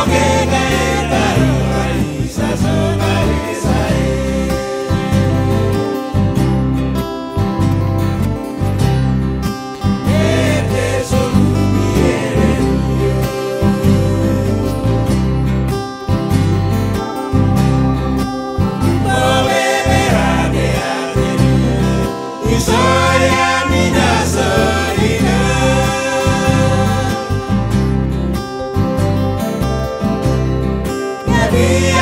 longer than María.